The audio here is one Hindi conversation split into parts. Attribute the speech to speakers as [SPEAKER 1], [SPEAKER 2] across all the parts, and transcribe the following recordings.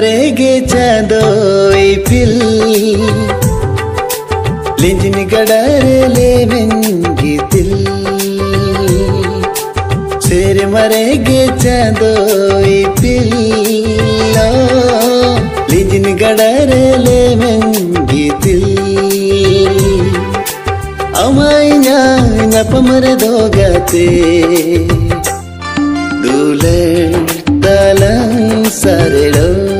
[SPEAKER 1] मरेगे चादोई पिल। लिंजन गडरे ले मंगी दिल। सिर मरेगे चादोई पिल। लिंजन गडरे ले मंगी दिल। अमाइना नपमर दोगते दुलर तलं सरलो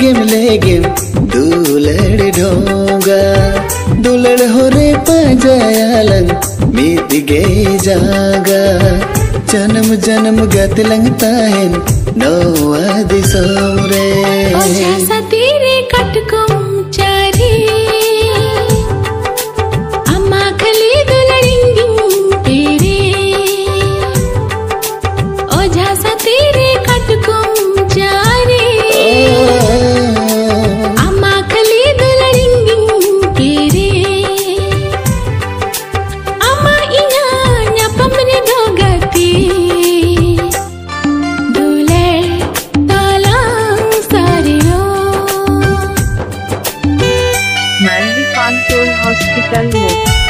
[SPEAKER 1] लड़ावलंग लेगिम लेगिम दूलड़ ढोंगा, दुलड़ हो रे पजायालंग मीत गे जागा। जन्म जन्म गत लंगता है नो आदि सोरे।
[SPEAKER 2] ओझा मैं
[SPEAKER 1] भी कॉन्ट्रोल हॉस्पिटल में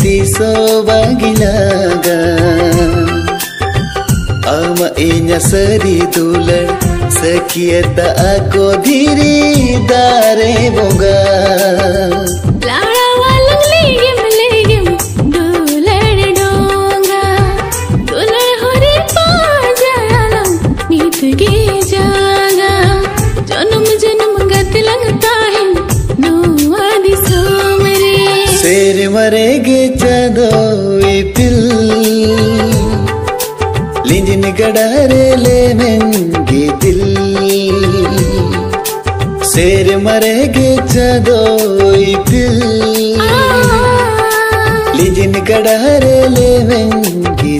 [SPEAKER 1] tisobagilaga ama inya sari dule sekieta ako
[SPEAKER 2] diri dare
[SPEAKER 1] bunga मरेगे चदो पिल लिंजन गडारे ले मंगे दिल शेर मरेगे चदो पिल लिंजन गडारे ले मंगे